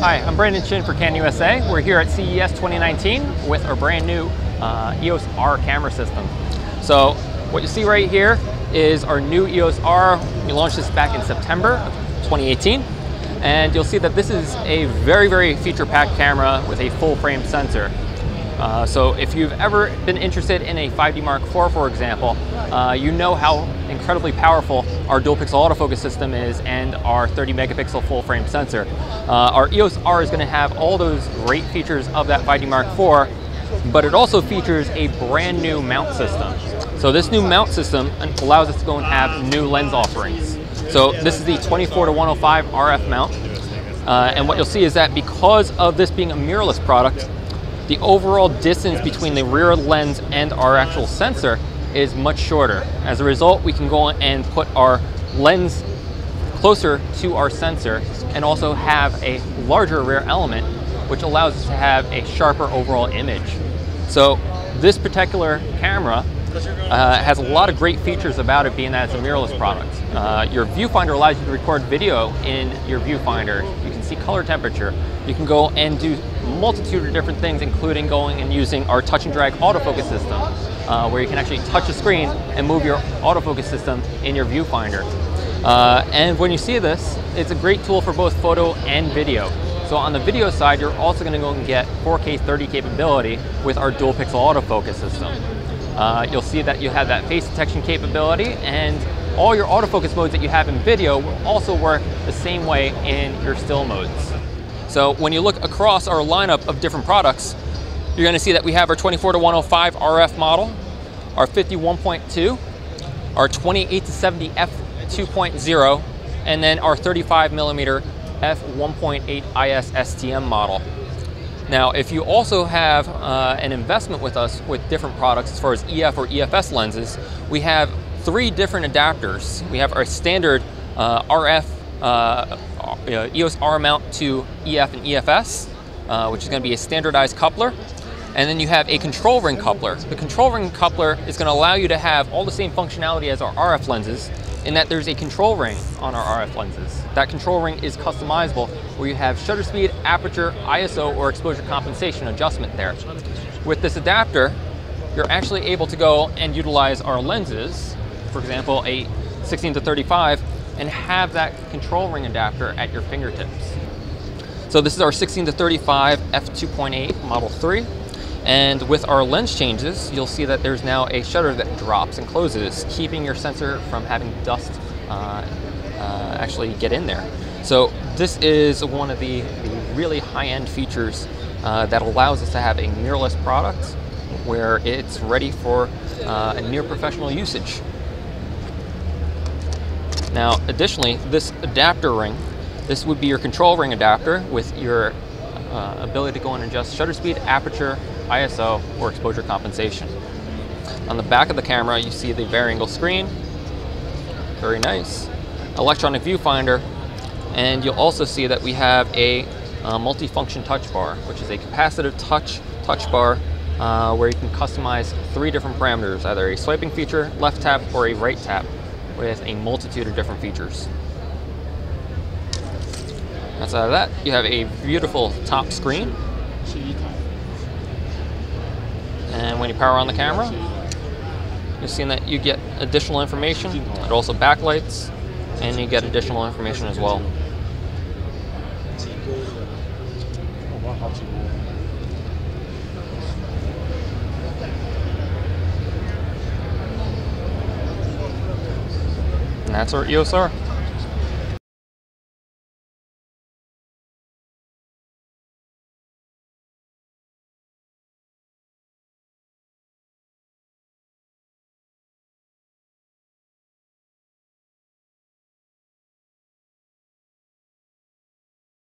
Hi, I'm Brandon Chin for Canon USA. We're here at CES 2019 with our brand new uh, EOS R camera system. So what you see right here is our new EOS R. We launched this back in September of 2018. And you'll see that this is a very, very feature-packed camera with a full-frame sensor. Uh, so if you've ever been interested in a 5D Mark IV, for example, uh, you know how incredibly powerful our dual pixel autofocus system is and our 30 megapixel full frame sensor. Uh, our EOS R is going to have all those great features of that 5D Mark IV, but it also features a brand new mount system. So this new mount system allows us to go and have new lens offerings. So this is the 24 to 105 RF mount. Uh, and what you'll see is that because of this being a mirrorless product, the overall distance between the rear lens and our actual sensor is much shorter. As a result, we can go and put our lens closer to our sensor and also have a larger rear element, which allows us to have a sharper overall image. So this particular camera uh, has a lot of great features about it being that it's a mirrorless product. Uh, your viewfinder allows you to record video in your viewfinder. You can see color temperature. You can go and do multitude of different things, including going and using our touch and drag autofocus system, uh, where you can actually touch the screen and move your autofocus system in your viewfinder. Uh, and when you see this, it's a great tool for both photo and video. So on the video side, you're also gonna go and get 4K 30 capability with our dual pixel autofocus system. Uh, you'll see that you have that face detection capability and all your autofocus modes that you have in video will also work the same way in your still modes. So when you look across our lineup of different products, you're gonna see that we have our 24 to 105 RF model, our 51.2, our 28 to 70 f2.0, and then our 35 millimeter f1.8 IS STM model. Now, if you also have uh, an investment with us with different products as far as EF or EFS lenses, we have three different adapters. We have our standard uh, RF uh, uh EOS R mount to EF and EFS, uh, which is going to be a standardized coupler. And then you have a control ring coupler. The control ring coupler is going to allow you to have all the same functionality as our RF lenses, in that there's a control ring on our RF lenses. That control ring is customizable where you have shutter speed, aperture, ISO, or exposure compensation adjustment there. With this adapter, you're actually able to go and utilize our lenses, for example, a 16 to 35, and have that control ring adapter at your fingertips. So this is our 16 to 35 f2.8 Model 3. And with our lens changes, you'll see that there's now a shutter that drops and closes, keeping your sensor from having dust uh, uh, actually get in there. So this is one of the, the really high-end features uh, that allows us to have a mirrorless product where it's ready for uh, a near professional usage. Now, additionally, this adapter ring, this would be your control ring adapter with your uh, ability to go and adjust shutter speed, aperture, ISO, or exposure compensation. On the back of the camera, you see the variangle screen, very nice, electronic viewfinder, and you'll also see that we have a uh, multi-function touch bar, which is a capacitive touch touch bar uh, where you can customize three different parameters, either a swiping feature, left tap, or a right tap, with a multitude of different features. Outside of that, you have a beautiful top screen. And when you power on the camera, you're seeing that you get additional information. It also backlights, and you get additional information as well. And that's our EOS R.